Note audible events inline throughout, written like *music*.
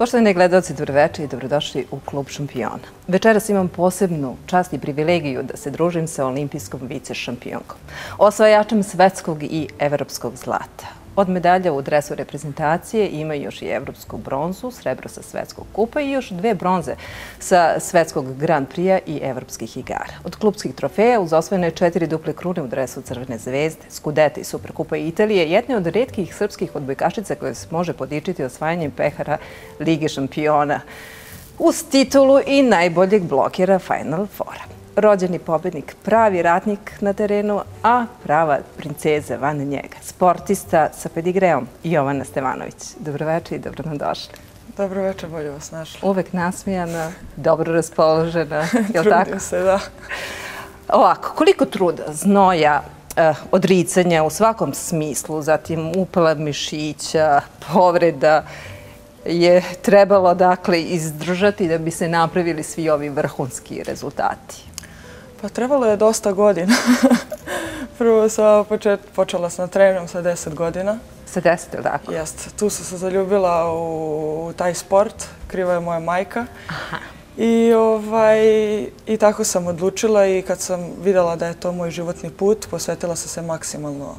Poštovani gledalci, dobroveče i dobrodošli u Klub šampiona. Večeras imam posebnu čast i privilegiju da se družim sa olimpijskom vice šampionkom, osvajačem svetskog i evropskog zlata. Od medalja u dresu reprezentacije ima još i evropsku bronzu, srebro sa svetskog kupa i još dve bronze sa svetskog Grand Prix-a i evropskih igara. Od klubskih trofeja uz osvojene četiri duple krune u dresu Crvene zvezde, Skudete i Superkupa Italije, jedne od redkih srpskih odbojkašica koje se može podičiti osvajanjem pehara Lige šampiona uz titulu i najboljeg blokera Final Fora rođeni pobednik, pravi ratnik na terenu, a prava princeza van njega, sportista sa pedigreom, Jovana Stevanović. Dobroveče i dobro nam došli. Dobroveče, bolje vas našli. Uvek nasmijana, dobro raspoložena, *laughs* je li tako? Trudim se, da. Ovako, koliko truda, znoja, eh, odricanja u svakom smislu, zatim upala mišića, povreda, je trebalo dakle izdržati da bi se napravili svi ovi vrhunski rezultati? Pa trebalo je dosta godina. *laughs* Prvo počela sam trenom sa deset godina. Sa deset, ili tako? Jest. Tu sam se zaljubila u taj sport. Kriva je moja majka. I, ovaj, I tako sam odlučila i kad sam videla da je to moj životni put, posvetila sam se maksimalno,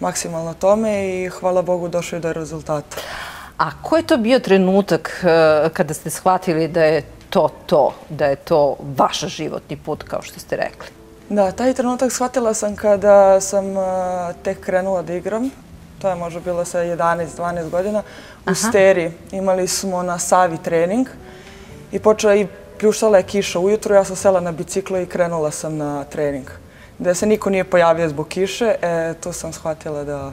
maksimalno tome i hvala Bogu je do rezultata. A ko je to bio trenutak eh, kada ste shvatili da je to to, da je to vaš životni put, kao što ste rekli? Da, taj trenutak shvatila sam kada sam tek krenula da igram. To je možda bilo sa 11-12 godina. U Steri imali smo na Savi trening i počela i pljuštala je kiša ujutru. Ja sam sela na biciklo i krenula sam na trening. Da se niko nije pojavio zbog kiše, e, tu sam shvatila da,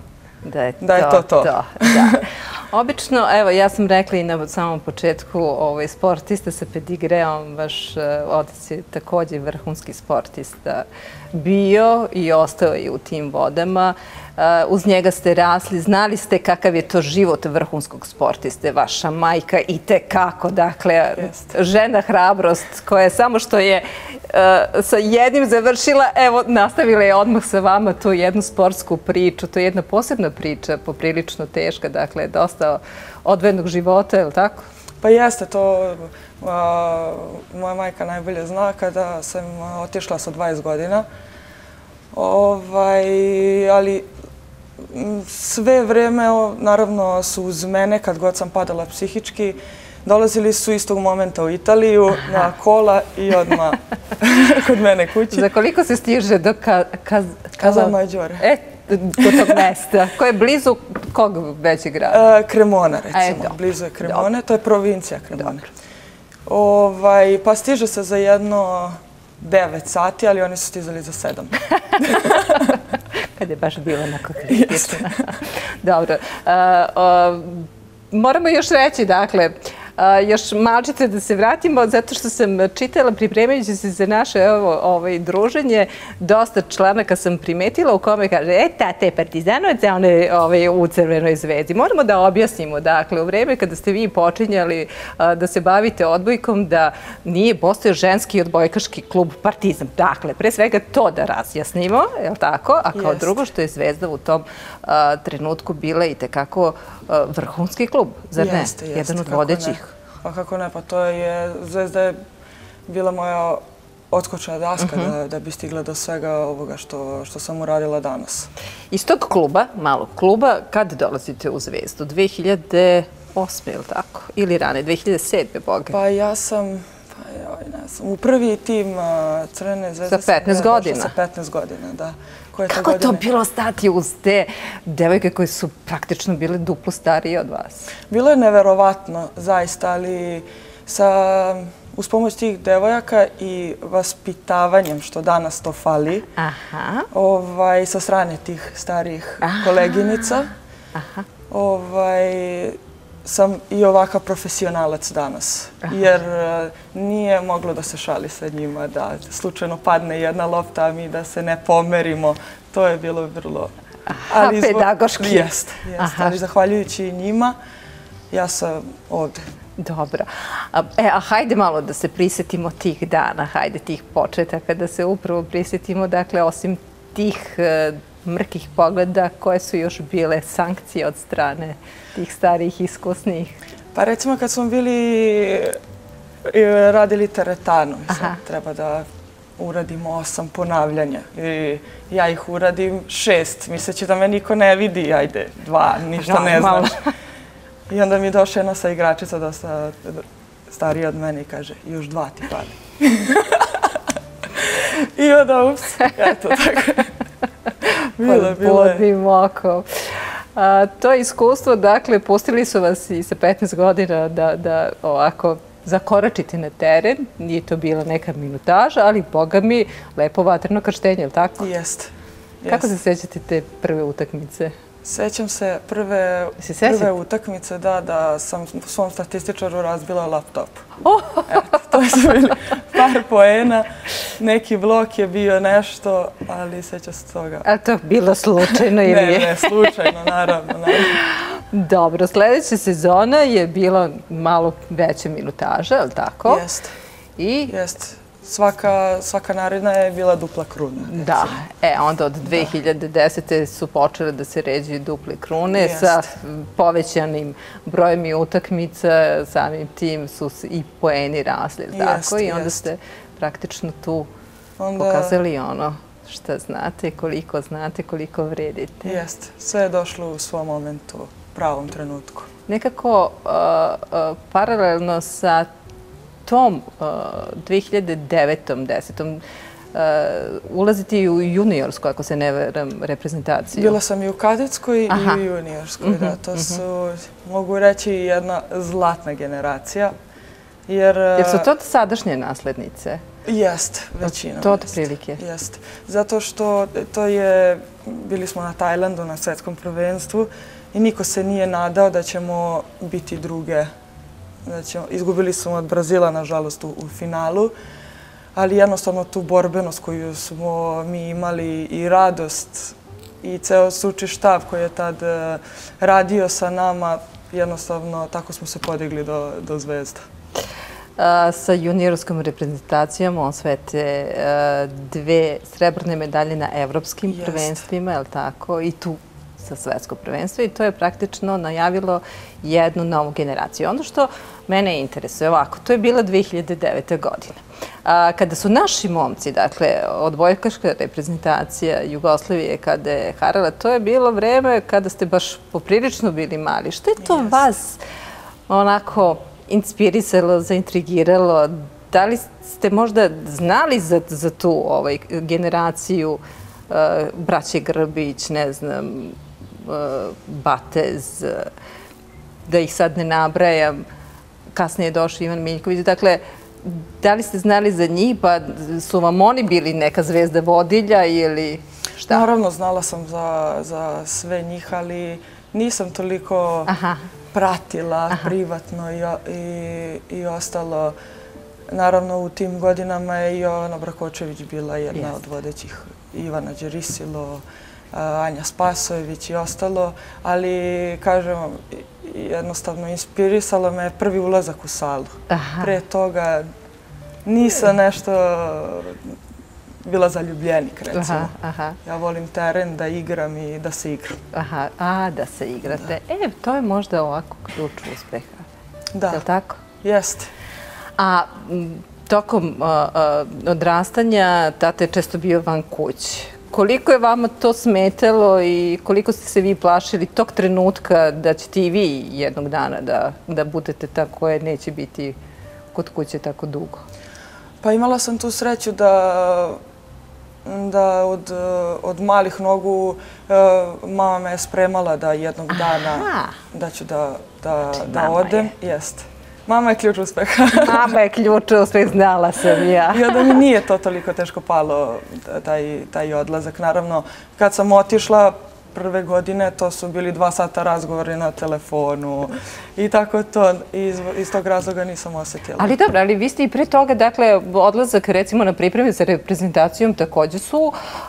da je to to. to. *laughs* Obično, evo, ja sam rekla i na samom početku, ovaj, sportista sa pedigreom, vaš e, otac je također vrhunski sportista bio i ostao je u tim vodama. Uh, uz njega ste rasli, znali ste kakav je to život vrhunskog sportiste, vaša majka i te kako, dakle, žena hrabrost koja je samo što je eh, sa jednim završila, evo, nastavila je odmah sa vama tu jednu sportsku priču, to je jedna posebna priča, poprilično teška, dakle, dosta odvednog života, je li tako? Pa jeste, to moja majka najbolje zna kada sam otišla sa 20 godina. Ovaj, ali sve vreme, naravno, su uz mene, kad god sam padala psihički, dolazili su istog momenta u Italiju, na kola i odmah *laughs* kod mene kući. Za koliko se stiže do Kazamajđore? E, do tog mesta. Ko je blizu kog većeg grada? E, Kremona, recimo. E, blizu je Kremone, to je provincija Kremone. Ovaj, pa stiže se za jedno devet sati, ali oni su stizali za sedam. *laughs* kad je baš bilo onako kritično. Dobro. Uh, uh, moramo još reći, dakle, još malčice da se vratimo, zato što sam čitala pripremajući se za naše ovaj, druženje, dosta članaka sam primetila u kome kaže, e, tate, partizanovac, a one ovaj, u crvenoj zvezdi. Moramo da objasnimo, dakle, u vreme kada ste vi počinjali da se bavite odbojkom, da nije postao ženski odbojkaški klub Partizan. Dakle, pre svega to da razjasnimo, je li tako? A kao drugo što je zvezda u tom trenutku bila i tekako vrhunski klub, zar ne? Jeste, jeste. Jedan od vodećih. Pa kako ne, pa to je, Zvezda je bila moja otkočna daska mhm. da bi stigla do svega ovoga što sam uradila danas. Iz tog kluba, malog kluba, kad dolazite u Zvezdu? 2008. ili tako? Ili rane, 2007. Boga? Pa ja sam, pa joj, ne znam, u prvi tim Crvene Zvezde... Sa 15 godina? Sa 15 godina, da. Kako je to bilo stati uz te devojke koje su praktično bile duplo starije od vas? Bilo je neverovatno, zaista, ali sa, uz pomoć tih devojaka i vaspitavanjem, što danas to fali, Aha. Ovaj, sa strane tih starijih koleginica, Aha. Ovaj, sam i ovakav profesionalac danas. Jer e, nije moglo da se šali sa njima, da slučajno padne jedna lopta, a mi da se ne pomerimo. To je bilo vrlo... Aha, pedagoški. Jest, jest. Ali zahvaljujući njima, ja sam ovde. Dobro. E, a hajde malo da se prisjetimo tih dana, hajde tih početaka, da se upravo prisjetimo, dakle, osim tih e, mrkih pogleda, koje su još bile sankcije od strane tih starih iskusnih? Pa recimo kad smo bili e, radili teretanu, treba da uradimo osam ponavljanja. I ja ih uradim šest, misleći da me niko ne vidi, ajde, dva, ništa ne znaš. I onda mi došla jedna sa igračica, dosta starija od mene i kaže, još dva ti pali. *laughs* I onda, ups, eto tako. Bilo, bilo je. Podnim okom. To iskustvo, dakle, pustili su vas i sa 15 godina da, da ovako zakoračite na teren. Nije to bila neka minutaža, ali, boga mi, lepo vatreno krštenje, je li tako? Jest. Kako se sećate te prve utakmice? Sećam se prve, prve utakmice, da, da sam svom statističaru razbila laptop. Oh. Eto, to su bili par poena. Neki blok je bio nešto, ali sećam se toga. A to bilo slučajno ili je? Ne, ne, slučajno, naravno. naravno. Dobro, sljedeća sezona je bila malo veća minutaža, je li tako? Jest. I? Jest svaka, svaka naredna je bila dupla kruna. Da, e, onda od 2010. su počele da se ređuju duple krune sa povećanim brojem i utakmica, samim tim su i poeni rasli, tako? I onda ste praktično tu pokazali ono što znate, koliko znate, koliko vredite. Jest, sve je došlo u svom momentu, pravom trenutku. Nekako paralelno sa tom 2009. 10. ulaziti u juniorsku, ako se ne veram, reprezentaciju. Bila sam i u kadetskoj i u juniorskoj. Da, mhm, to mhm. su, mogu reći, jedna zlatna generacija. Jer, jer su to sadašnje naslednice? Jest, većinom. To od prilike? Jest. Zato što to je, bili smo na Tajlandu na svetskom prvenstvu i niko se nije nadao da ćemo biti druge Znači, izgubili smo od Brazila, nažalost, u, u finalu, ali jednostavno tu borbenost koju smo mi imali i radost i ceo suči štav koji je tad uh, radio sa nama, jednostavno tako smo se podigli do, do zvezda. A, sa juniorskom reprezentacijom osvete a, dve srebrne medalje na evropskim Jest. prvenstvima, je li tako? I tu sa svetsko prvenstvo i to je praktično najavilo jednu novu generaciju. Ono što mene interesuje ovako, to je bila 2009. godina. Kada su naši momci, dakle, odbojkaška reprezentacija Jugoslavije kada je harala, to je bilo vreme kada ste baš poprilično bili mali. Što je to vas onako inspirisalo, zaintrigiralo? Da li ste možda znali za, za tu ovaj, generaciju uh, braće Grbić, ne znam, Batez, da ih sad ne nabrajam, kasnije je došao Ivan Miljković. Dakle, da li ste znali za njih, pa su vam oni bili neka zvezda vodilja ili šta? Naravno, znala sam za, za sve njih, ali nisam toliko Aha. pratila Aha. privatno i, i, i ostalo. Naravno, u tim godinama je i Jovana Brakočević bila jedna Jest. od vodećih. Ivana Đerisilo, Anja Spasojević i ostalo, ali kažem, jednostavno inspirisalo me prvi ulazak u salu. Pre toga nisam nešto bila zaljubljenik, recimo. Ja volim teren da igram i da se igram. Aha, a, da se igrate. E, to je možda ovako ključ uspeha. Da. Je li tako? Jeste. A tokom odrastanja tate je često bio van kuće. Koliko je vama to smetalo i koliko ste se vi plašili tog trenutka da ćete i vi jednog dana da, da budete ta koje neće biti kod kuće tako dugo? Pa imala sam tu sreću da da od, od malih nogu uh, mama me je spremala da jednog dana Aha. da ću da, da, znači, da odem. Jeste. Mama je ključ uspeha. *laughs* Mama je ključ uspeh, znala sam ja. I onda mi nije to toliko teško palo, taj, taj odlazak. Naravno, kad sam otišla, prve godine, to su bili dva sata razgovori na telefonu i tako to. Iz, iz tog razloga nisam osjetila. Ali dobro, ali vi ste i pre toga, dakle, odlazak recimo na pripremi sa reprezentacijom također su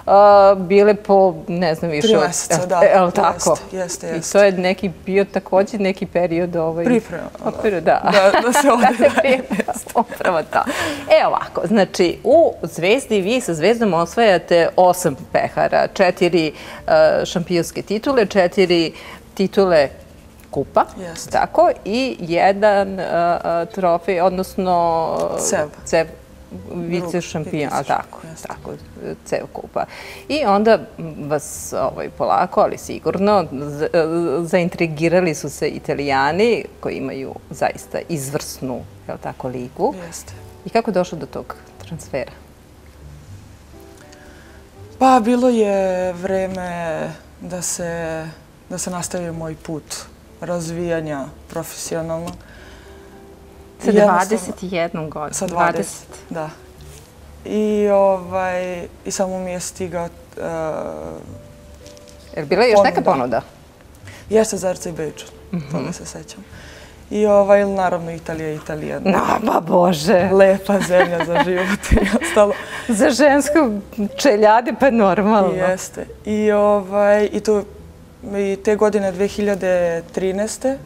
uh, bile po, ne znam više... Tri mjeseca, da. Je li tako? Jeste, jeste. I to je neki bio također neki period ovaj... Priprema. Da. Da, da se ovdje... *laughs* da se priprema, upravo to. E ovako, znači, u Zvezdi vi sa Zvezdom osvajate osam pehara, četiri uh, šampiona šampionske titule, četiri titule kupa, tako, i jedan trofej, odnosno cev vice šampion, a tako, tako, cev kupa. I onda vas ovaj, polako, ali sigurno, zaintrigirali su se italijani koji imaju zaista izvrsnu, je li tako, ligu. Jeste. I kako je došlo do tog transfera? Pa, bilo je vreme da se, da se nastavi moj put razvijanja profesionalno. Sa 21 godina. Sa 20, da. I, ovaj, I samo mi je stigao... Uh, je bila još neka ponuda? Jeste za RC Beču, mm -hmm. toga se sećam. I ovaj, naravno Italija, Italija. *laughs* No, ba Bože. Lepa zemlja za život i ostalo. *laughs* za žensku čeljade, pa normalno. Jeste. I, ovaj, i, to, i te godine 2013.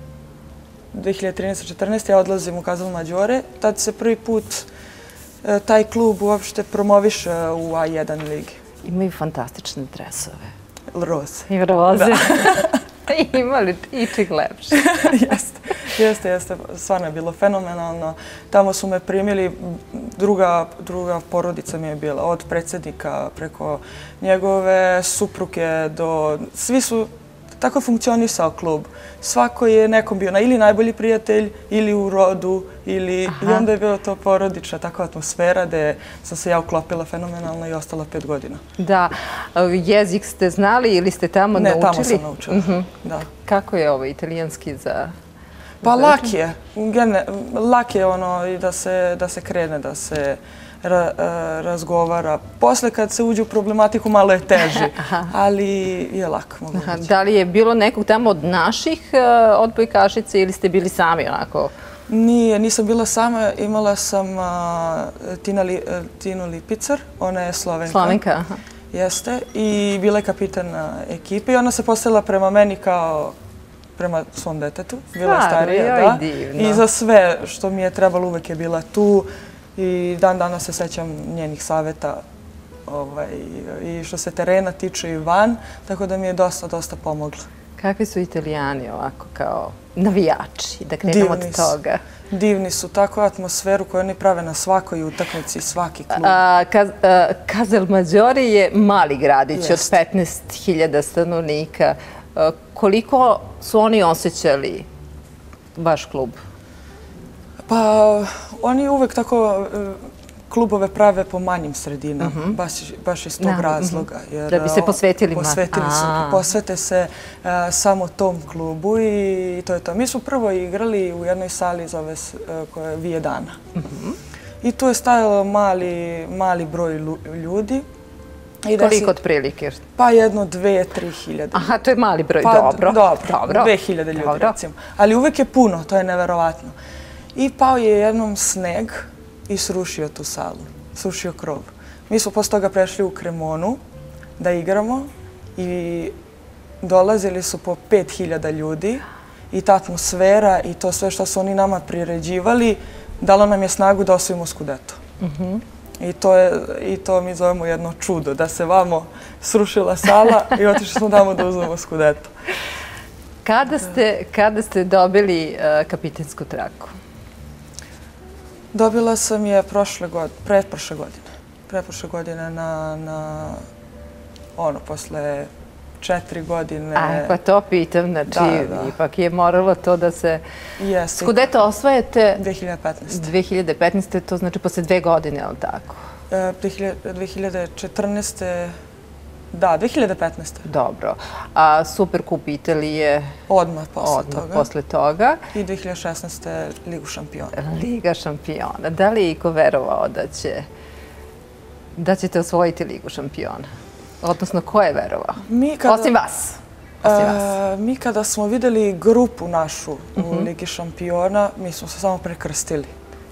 2013-2014. ja odlazim u Kazal Mađore. Tad se prvi put e, taj klub uopšte promoviše u A1 ligi. Imaju fantastične dresove. Roze. I roze. Imali *laughs* i čik lepše. *laughs* jeste, jeste, jeste. Stvarno je bilo fenomenalno. Tamo su me primili, druga, druga porodica mi je bila, od predsjednika preko njegove supruke do... Svi su tako funkcionisao klub. Svako je nekom bio na ili najbolji prijatelj, ili u rodu, ili... i onda je bilo to porodična takva atmosfera gde sam se ja uklopila fenomenalno i ostala pet godina. Da. Jezik ste znali ili ste tamo naučili? Ne, tamo sam naučila. Mhm. Da. Kako je ovo italijanski za... Pa lak je. Lak je ono da se, da se krene, da se ra, uh, razgovara. Posle kad se uđe u problematiku malo je teži, *laughs* ali je lako. Mogu Aha, da li je bilo nekog tamo od naših uh, odbojkašice ili ste bili sami onako? Nije, nisam bila sama. Imala sam Tina Li, uh, Tinu Lipicar, ona je Slovenka. Slovenka, aha. Jeste, i bila je kapitan ekipe i ona se postavila prema meni kao prema svom detetu. Bila je starija, da. I za sve što mi je trebalo uvek je bila tu i dan danas se sećam njenih saveta ovaj, i što se terena tiče i van, tako da mi je dosta, dosta pomogla. Kakvi su italijani ovako kao navijači, da krenemo od toga? Divni su, takvu atmosferu koju oni prave na svakoj utakmici, svaki klub. Kazel Mađori je mali gradić od 15.000 stanovnika. Koliko su oni osjećali vaš klub? Pa, oni uvek tako e, klubove prave po manjim sredinama, mhm. baš iz tog mhm. razloga. Da bi se posvetili ma? Posvetili su, posvete se e, samo tom klubu i to je to. Mi smo prvo igrali u jednoj sali zove e, koja je Vije dana. Mhm. I tu je stajalo mali broj ljudi. Koliko od prilike? Pa jedno, dve, tri hiljade. Aha, to je mali broj, pa dobro. Dobro, dve hiljade ljudi recimo. Ali uvek je puno, to je neverovatno. I pao je jednom sneg i srušio tu salu, srušio krov. Mi smo posle toga prešli u Kremonu da igramo i dolazili su po 5000 ljudi i ta atmosfera i to sve što su oni nama priređivali dalo nam je snagu da osvojimo skudeto. Mhm. I to, je, I to mi zovemo jedno čudo, da se vamo srušila sala i otišli smo tamo da uzmemo skudeto. Kada ste, kada ste dobili uh, kapitensku traku? Dobila sam je prošle godine, pretprošle godine. Pretprošle godine na, na ono, posle četiri godine. A, pa to pitam, znači, da, da. ipak je moralo to da se... Jeste. Skudeto osvajate... 2015. 2015. to znači posle dve godine, ali tako? E, 2014. Da, 2015. Dobro. A Superkup Italije? Odmah posle odmah toga. posle toga. I 2016. Ligu šampiona. Liga šampiona. Da li je Iko verovao da će da ćete osvojiti Ligu šampiona? Odnosno, ko je verovao? Mi kada, Osim vas. Osim vas. mi kada smo videli grupu našu u mhm. Ligi šampiona, mi smo se samo prekrstili.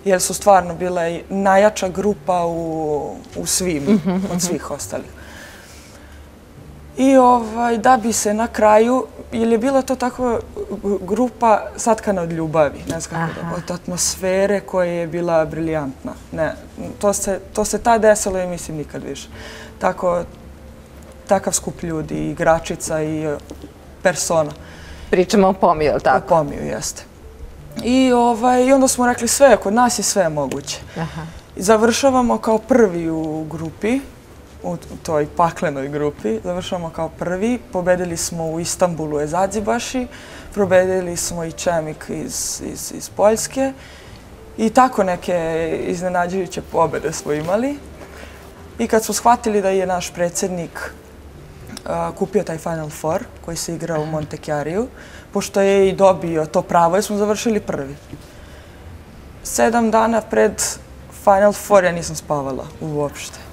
Jer su stvarno bile najjača grupa u, u svim, mhm, od mhm. svih ostalih. I ovaj, da bi se na kraju, ili je bila to tako grupa satkana od ljubavi, ne znam kako da, od atmosfere koja je bila briljantna. Ne, to se, to se ta desilo i mislim nikad više. Tako, takav skup ljudi, igračica i persona. Pričamo o pomiju, je li tako? O pomiju, jeste. I, ovaj, I onda smo rekli sve, kod nas je sve moguće. Aha. Završavamo kao prvi u grupi, u toj paklenoj grupi. Završavamo kao prvi. Pobedili smo u Istanbulu Ezadzibaši, probedili smo i Čemik iz, iz, iz Poljske. I tako neke iznenađujuće pobede smo imali. I kad smo shvatili da je naš predsjednik uh, kupio taj Final Four koji se igra u Monte Chiariju, pošto je i dobio to pravo, jer smo završili prvi. Sedam dana pred Final Four ja nisam spavala uopšte.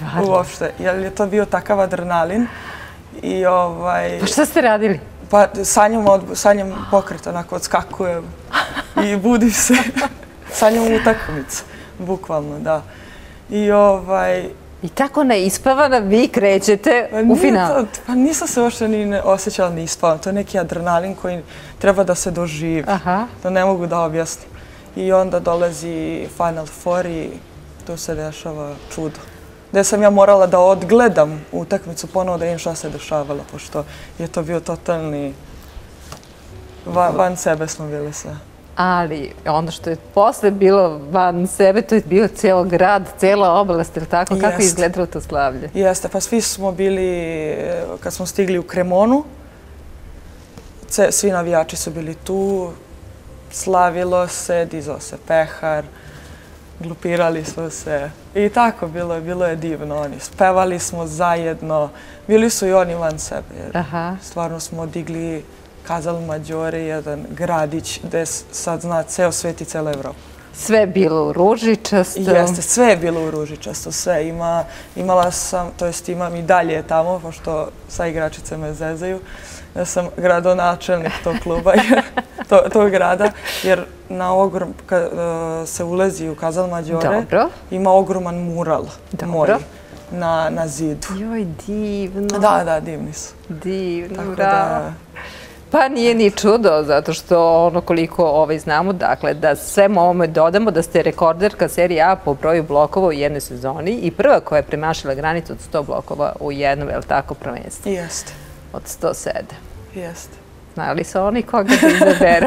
Stvarno? Uopšte, jer je to bio takav adrenalin. I ovaj... Pa šta ste radili? Pa sanjam, od, sanjam pokret, onako odskakujem i budim se. *laughs* sanjam utakmicu, bukvalno, da. I ovaj... I tako neispavana vi krećete pa u finalu. Pa nisam se uopšte ni osjećala neispavana. To je neki adrenalin koji treba da se doživi. Aha. To ne mogu da objasnim. I onda dolazi Final Four i tu se dešava čudo. Gde sam ja morala da odgledam utakmicu ponovo da im šta se dešavala, pošto je to bio totalni... Van sebe smo bili sve ali ono što je posle bilo van sebe, to je bio cijelo grad, cijela oblast, ili tako? Kako je izgledalo to slavlje? Jeste, pa svi smo bili, kad smo stigli u Kremonu, svi navijači su bili tu, slavilo se, dizao se pehar, glupirali smo se i tako bilo je, bilo je divno. Oni spevali smo zajedno, bili su i oni van sebe. Aha. Stvarno smo digli Kazal Mađore, jedan gradić gde sad zna ceo svet i cela Evropa. Sve je bilo u ružičasto? Jeste, sve je bilo u ružičasto, sve. Ima, imala sam, to jest imam i dalje tamo, pošto sa igračice me zezaju, da sam gradonačelnik tog kluba, *laughs* to, tog grada, jer na ogrom, kad uh, se ulezi u Kazal Mađore, Dobro. ima ogroman mural Dobro. moj na, na zidu. Joj, divno. Da, da, divni su. Divno, Tako bravo. Da, Pa nije ni čudo, zato što ono koliko ovaj znamo, dakle, da sve ovome dodamo da ste rekorderka serije A po broju blokova u jednoj sezoni i prva koja je premašila granicu od 100 blokova u jednom, je li tako, prvenstvu? Jeste. Od 107. Jeste. Znali su oni koga da izaberu?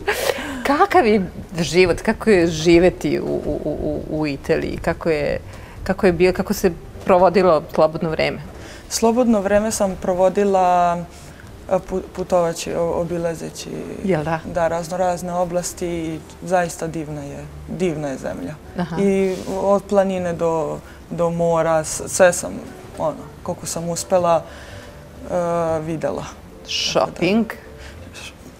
*laughs* Kakav je život, kako je živeti u, u, u, u Italiji, kako je, kako je bio, kako se provodilo slobodno vreme? Slobodno vreme sam provodila putovaći, obilazeći da? Da, razno razne oblasti i zaista divna je, divna je zemlja. Aha. I od planine do, do mora, sve sam, ono, koliko sam uspela, uh, videla. Shopping?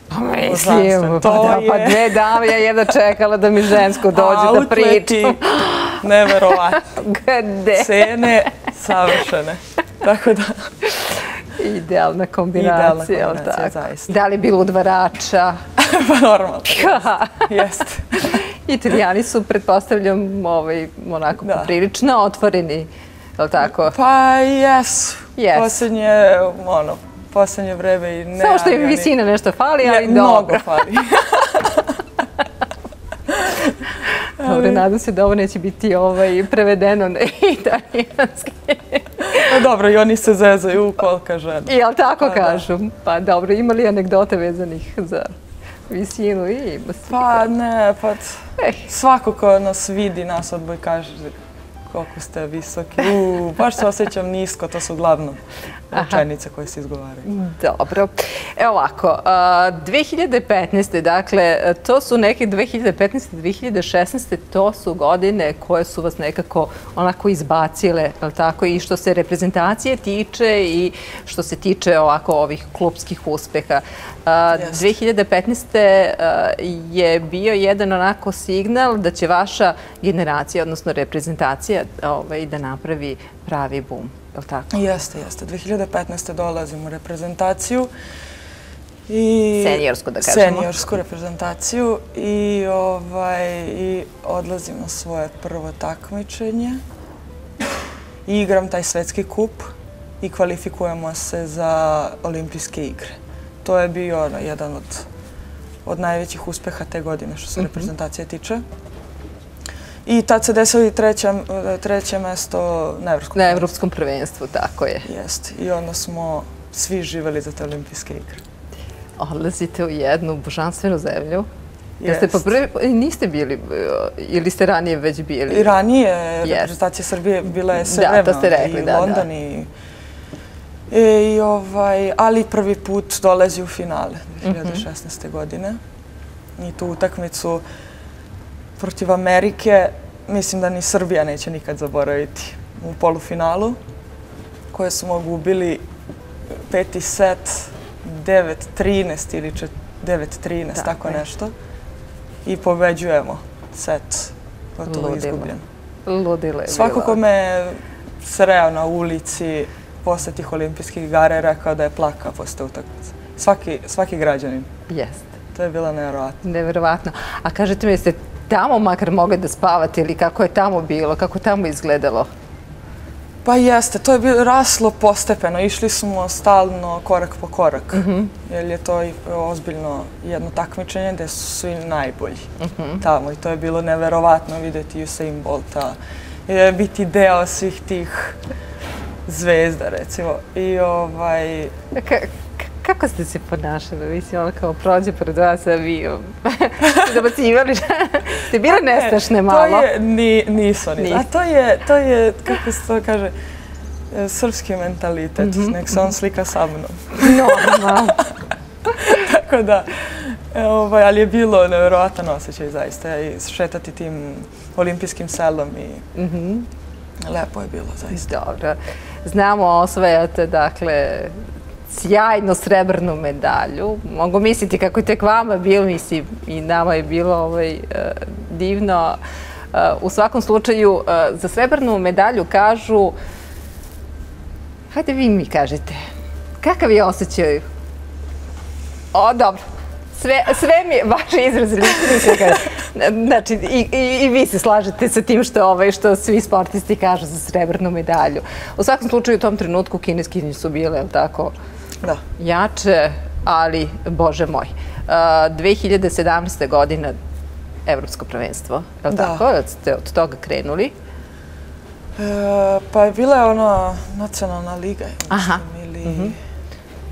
Pa mislim, pa, da, pa dve dame, ja jedna čekala da mi žensko dođe da pričam. neverovatno. *laughs* Gde? Cene savršene. Tako da... Idealna kombinacija. Idealna kombinacija, zaista. Da li je bilo udvarača? *laughs* pa normalno. *laughs* Jeste. Italijani su, pretpostavljam, ovaj, onako poprilično otvoreni, je li tako? Pa jesu. Yes. Posljednje, ono, posljednje vreme i ne... Samo što im visina nešto fali, ali dobro. Mnogo fali. *laughs* Dobro, nadam se da ovo neće biti ovaj, prevedeno na *laughs* italijanski. Pa dobro, i oni se zezaju kolika žena. Jel tako pa, kažu? Pa dobro, ima li anegdote vezanih za visinu i ima Pa ne, pa eh. svako ko nas vidi, nas odboj kaže koliko ste visoki. Uuu, baš se osjećam nisko, to su glavno rečenice koje se izgovaraju. Dobro. Evo ovako, 2015. dakle, to su neke 2015. 2016. to su godine koje su vas nekako onako izbacile, tako, i što se reprezentacije tiče i što se tiče ovako ovih klubskih uspeha. 2015. je bio jedan onako signal da će vaša generacija, odnosno reprezentacija, ovaj, da napravi pravi bum. Je li tako? Jeste, jeste. 2015. dolazim u reprezentaciju. I seniorsku, da kažemo. Seniorsku reprezentaciju i, ovaj, i odlazim na svoje prvo takmičenje. I igram taj svetski kup i kvalifikujemo se za olimpijske igre. To je bio ono, jedan od, od najvećih uspeha te godine što se mm -hmm. reprezentacije tiče. I tad se desilo i treće, treće mesto na Evropskom, na Evropskom prvenstvu. tako je. Jeste. I onda smo svi živeli za te olimpijske igre. odlazite u jednu božanstvenu zemlju. Jeste prvi, niste bili, e, ili ste ranije već bili? I ranije, reprezentacija Srbije bila je sve vremena. Da, to ste rekli, da, da. I London i... E, ovaj, ali prvi put dolazi u finale 2016. Mhm. godine. I tu utakmicu protiv Amerike, mislim da ni Srbija neće nikad zaboraviti u polufinalu, koje su mogu ubili peti set 9-13 ili 9-13, tako nešto. I pobeđujemo set gotovo izgubljen. Ludilo je Svako ko me sreo na ulici posle tih olimpijskih igara je rekao da je plakao posle utakmice. Svaki, svaki građanin. Jeste. To je bilo nevjerovatno. Nevjerovatno. A kažete mi, jeste tamo makar mogli da spavate ili kako je tamo bilo, kako tamo izgledalo? Pa jeste, to je bilo raslo postepeno. Išli smo stalno korak po korak. Mhm. Jer je to ozbiljno jedno takmičenje gde su svi najbolji mhm. tamo. I to je bilo neverovatno videti Usain Bolta. Biti deo svih tih zvezda, recimo. I ovaj... Kako ste se ponašali? Mislim, ono kao prođe pred vas avijom. Ste *laughs* bacivali? *laughs* Ste bile nestašne malo? To je, ni, nisu oni. A to je, to je, kako se to kaže, e, srpski mentalitet. Mm -hmm. Nek se on slika sa mnom. Normalno. *laughs* Tako da, e, ovaj, ali je bilo nevjerovatan osjećaj zaista i šetati tim olimpijskim selom i mm -hmm. lepo je bilo zaista. Dobro. Znamo, osvajate, dakle, sjajnu srebrnu medalju. Mogu misliti kako je tek vama bilo, mislim, i nama je bilo ovaj, e, divno. E, u svakom slučaju, e, za srebrnu medalju kažu... Hajde vi mi kažete, kakav je osjećaj? O, dobro. Sve, sve mi je vaš izraz Znači, i, i, i vi se slažete sa tim što, ovaj, što svi sportisti kažu za srebrnu medalju. U svakom slučaju, u tom trenutku kineski su bile, tako, da. jače, ali, bože moj, uh, 2017. godina Evropsko prvenstvo, je li da. tako? Ste od toga krenuli? E, pa je bila je ona nacionalna liga, Aha. ili... Mm -hmm.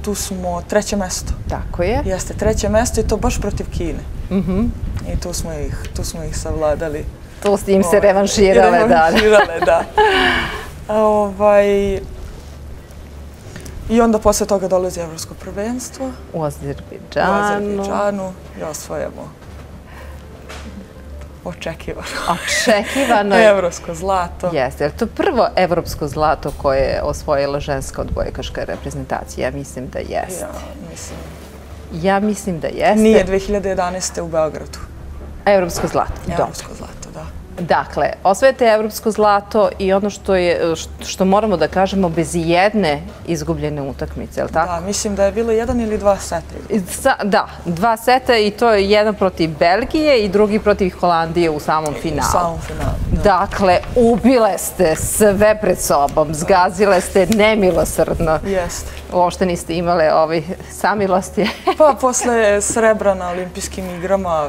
Tu smo treće mesto. Tako je. Jeste, treće mesto i to baš protiv Kine. Mm -hmm. I tu smo ih, tu smo ih savladali. Tu s njim se ovaj, revanširale, da. Revanširale, da. *laughs* ovaj, I onda posle toga dolazi Evropsko prvenstvo. U Azerbejdžanu. U Azerbejdžanu i osvojamo očekivano. *laughs* Očekivano je. Evropsko zlato. Jeste, je to prvo evropsko zlato koje je osvojila ženska odbojkaška reprezentacija? Ja mislim da jeste. Ja mislim. Ja mislim da jeste. Nije 2011. u Beogradu. Evropsko zlato. Evropsko zlato. Dakle, osvojete evropsko zlato i ono što, je, što moramo da kažemo bez jedne izgubljene utakmice, je li tako? Da, mislim da je bilo jedan ili dva seta. Da, dva seta i to je jedan protiv Belgije i drugi protiv Holandije u samom finalu. U samom finalu, da. Dakle, ubile ste sve pred sobom, zgazile ste nemilosrdno. Jeste. Uopšte niste imale ovi samilosti. *laughs* pa, posle srebra na olimpijskim igrama...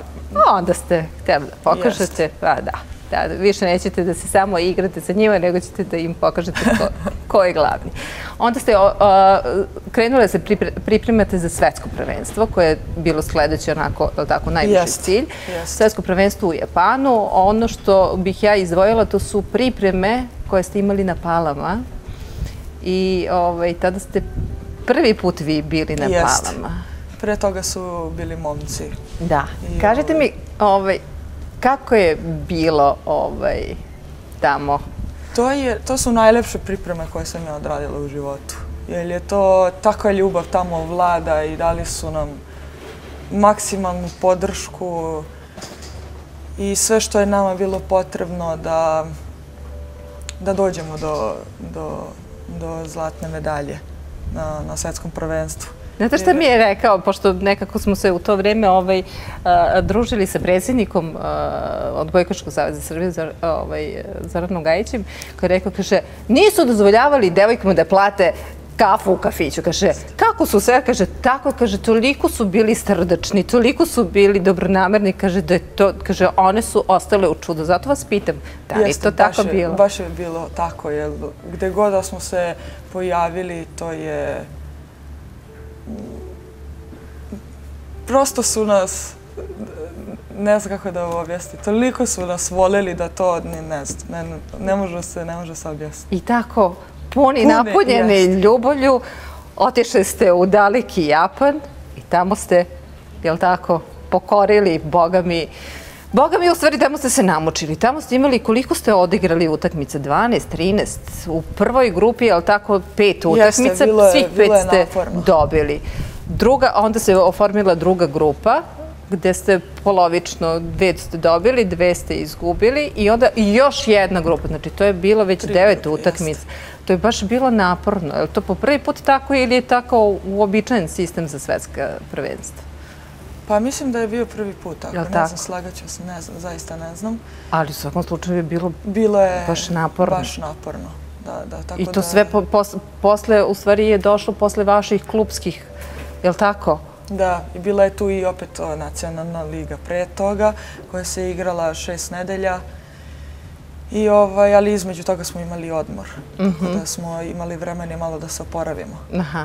Onda ste htjeli da pokažete, pa da da više nećete da se samo igrate sa njima, nego ćete da im pokažete ko, *laughs* ko je glavni. Onda ste krenuli da se pripremate za svetsko prvenstvo, koje je bilo sledeće onako, tako, najviši cilj. Svetsko prvenstvo u Japanu. Ono što bih ja izdvojila, to su pripreme koje ste imali na Palama. I ovaj, tada ste prvi put vi bili na Palama. Pre toga su bili momci. Da. Kažete mi, ovaj, Kako je bilo ovaj, tamo? To, je, to su najlepše pripreme koje sam ja odradila u životu. Jer je to takva ljubav tamo vlada i dali su nam maksimalnu podršku i sve što je nama bilo potrebno da, da dođemo do, do, do zlatne medalje na, na svetskom prvenstvu. Znate što mi je rekao, pošto nekako smo se u to vrijeme ovaj, družili sa predsjednikom od Bojkoškog zaveza Srbije, ovaj, Zoranom Gajićem, koji je rekao, kaže, nisu dozvoljavali devojkama da plate kafu u kafiću. Kaže, kako su sve? Kaže, tako, kaže, toliko su bili srdačni, toliko su bili dobronamerni, kaže, da je to, kaže, one su ostale u čudu. Zato vas pitam, da li to tako bilo? Baš je bilo tako, jer gde god da smo se pojavili, to je prosto su nas, ne znam kako da ovo objasni, toliko su nas voljeli da to ni ne znam, ne, ne može se, ne može se objasniti. I tako, puni, napunjeni ljubavlju, otišli ste u daleki Japan i tamo ste, jel tako, pokorili, boga mi, Boga mi, u stvari, tamo ste se namučili. Tamo ste imali, koliko ste odigrali utakmice? 12, 13? U prvoj grupi, je li tako, pet utakmica? Svih pet ste dobili. Druga, onda se oformila druga grupa, gde ste polovično, dve ste dobili, dve ste izgubili i onda još jedna grupa. Znači, to je bilo već devet utakmica. To je baš bilo naporno. Je li to po prvi put tako ili je tako uobičajen sistem za svetska prvenstva? Pa mislim da je bio prvi put tako. Ne znam, slagaću se, ne znam, zaista ne znam. Ali u svakom slučaju je bilo bilo je baš naporno. Baš naporno, da, da. Tako I to sve posle, u stvari je došlo posle vaših klubskih, je li tako? Da, i bila je tu i opet nacionalna liga pre toga, koja se igrala šest nedelja. I ovaj, ali između toga smo imali odmor. Tako mhm. da smo imali vremena malo da se oporavimo.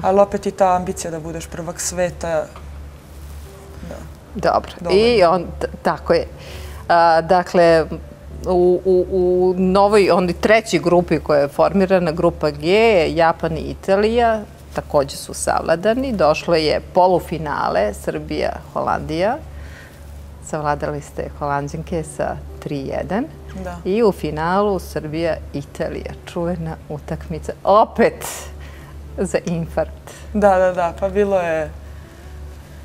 Ali opet i ta ambicija da budeš prvak sveta Dobro. I on, tako je. Dakle, u, u, u novoj, oni treći grupi koja je formirana, grupa G, Japan i Italija, također su savladani. Došlo je polufinale Srbija, Holandija. Savladali ste Holandjanke sa 3-1. I u finalu Srbija, Italija. Čuvena utakmica. Opet za infarkt. Da, da, da. Pa bilo je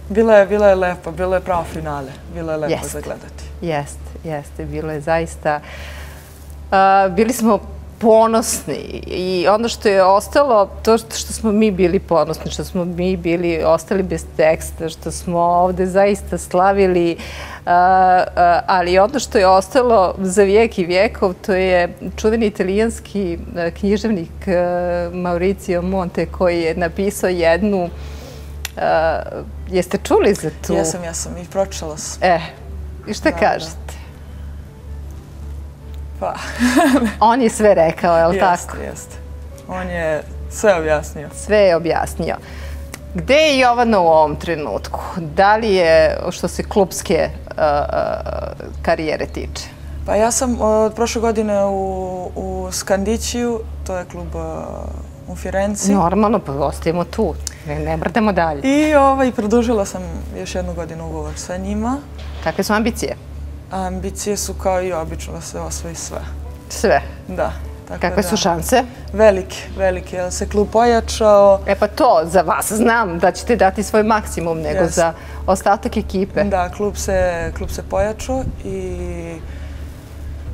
Bilo je, bilo je lepo, bilo je pravo finale. Bilo je lepo za gledati. Jeste, jeste. Bilo je zaista... Uh, bili smo ponosni i ono što je ostalo, to što smo mi bili ponosni, što smo mi bili ostali bez teksta, što smo ovde zaista slavili, ali ono što je ostalo za vijek i vijekov, to je čuveni italijanski književnik Mauricio Monte koji je napisao jednu Jeste čuli za tu? Jesam, jesam i pročala sam. E, i šta kažete? Pa... *laughs* On je sve rekao, je li tako? Jeste, jeste. On je sve objasnio. Sve je objasnio. Gde je Jovana u ovom trenutku? Da li je što se klubske karijere tiče? Pa ja sam od prošle godine u Skandićiju, to je klub u Firenci. Normalno, pa ostajemo tu. Ne mrdemo dalje. I ovaj, produžila sam još jednu godinu ugovor sa njima. Kakve su ambicije? Ambicije su kao i obično da se osvoji sve. Sve? Da. Kakve su šanse? Velike, velike. Jel se klub pojačao? E pa to, za vas znam da ćete dati svoj maksimum nego za ostatak ekipe. Da, klub se, klub se pojačao i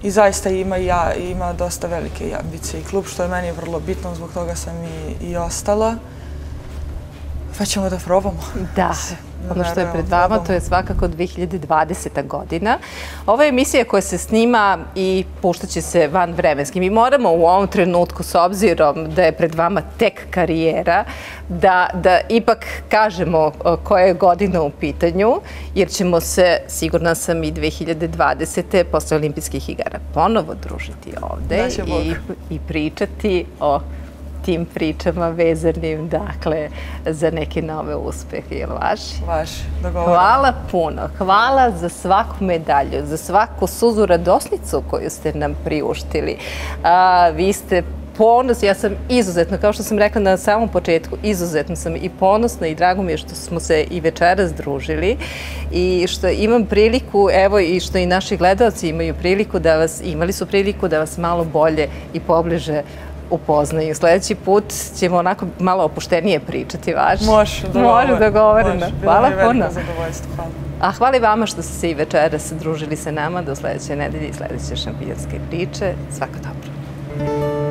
i zaista ima, ja, ima dosta velike ambicije i klub, što je meni vrlo bitno, zbog toga sam i, i ostala. Pa ćemo da probamo. Da, *laughs* ono što je pred vama, to je svakako 2020. godina. Ova emisija koja se snima i puštaće se van vremenski. Mi moramo u ovom trenutku, s obzirom da je pred vama tek karijera, da, da ipak kažemo koja je godina u pitanju, jer ćemo se, sigurna sam i 2020. posle olimpijskih igara, ponovo družiti ovde i, i pričati o tim pričama vezanim, dakle, za neke nove uspehe, je li vaši? Vaši, dogovorimo. Hvala puno. Hvala za svaku medalju, za svaku suzu radosnicu koju ste nam priuštili. Vi ste ponos, ja sam izuzetno, kao što sam rekla na samom početku, izuzetno sam i ponosna i drago mi je što smo se i večera združili i što imam priliku, evo i što i naši gledalci imaju priliku da vas, imali su priliku da vas malo bolje i pobliže upoznaju. Sljedeći put ćemo onako malo opuštenije pričati vaš. Može, dogovoreno. Hvala puno. Hvala. A hvala i vama što ste se i večera družili sa nama do sljedeće nedelje i sljedeće šampionske priče. Svako dobro.